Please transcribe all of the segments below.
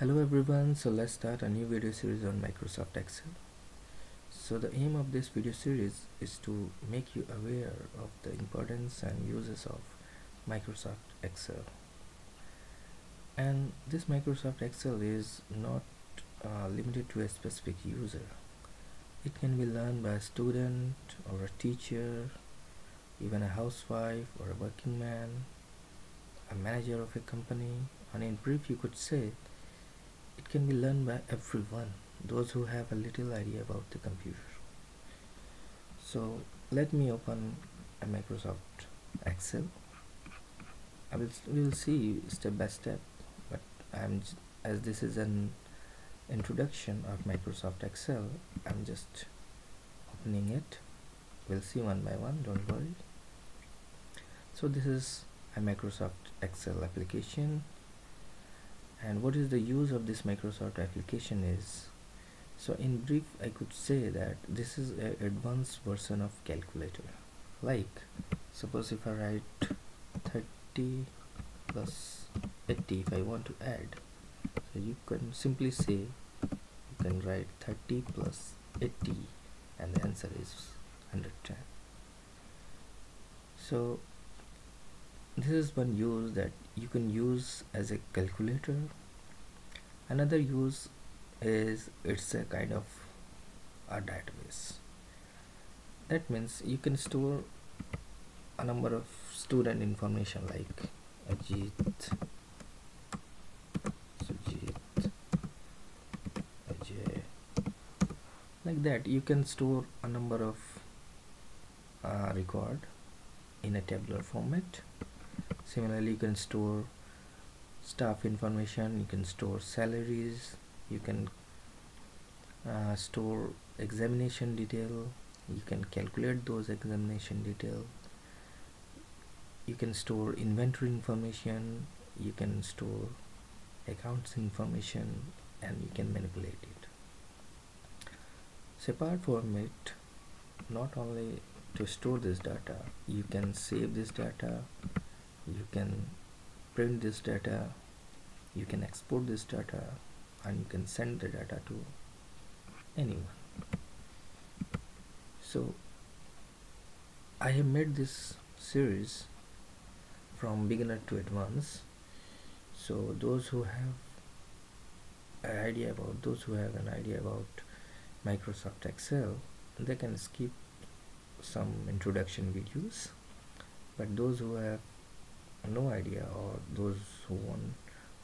Hello everyone, so let's start a new video series on Microsoft Excel. So the aim of this video series is to make you aware of the importance and uses of Microsoft Excel. And this Microsoft Excel is not uh, limited to a specific user. It can be learned by a student or a teacher, even a housewife or a working man, a manager of a company, and in brief you could say it can be learned by everyone, those who have a little idea about the computer. So let me open a Microsoft Excel. I will we will see step by step, but I'm as this is an introduction of Microsoft Excel. I'm just opening it. We'll see one by one. Don't worry. So this is a Microsoft Excel application and what is the use of this Microsoft application is so in brief I could say that this is an advanced version of calculator. Like suppose if I write 30 plus 80 if I want to add so you can simply say you can write 30 plus 80 and the answer is 110 so this is one use that you can use as a calculator. Another use is it's a kind of a database. That means you can store a number of student information like Ajit Sujit Ajay. Like that you can store a number of uh, record in a tabular format similarly you can store staff information you can store salaries you can uh, store examination detail you can calculate those examination detail. You can store inventory information you can store accounts information and you can manipulate it. So apart from it not only to store this data you can save this data you can print this data you can export this data and you can send the data to anyone. So I have made this series from beginner to advanced. So those who have an idea about those who have an idea about Microsoft Excel they can skip some introduction videos. But those who have no idea or those who want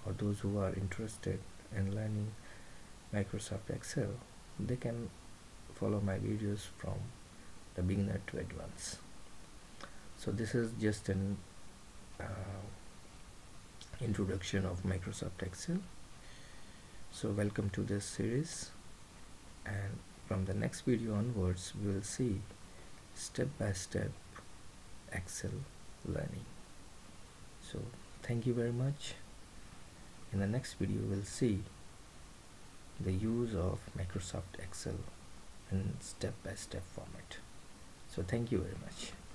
or those who are interested in learning Microsoft Excel they can follow my videos from the beginner to advanced. So this is just an uh, introduction of Microsoft Excel. So welcome to this series and from the next video onwards we will see step by step Excel learning so thank you very much. In the next video we'll see the use of Microsoft Excel in step-by-step -step format. So thank you very much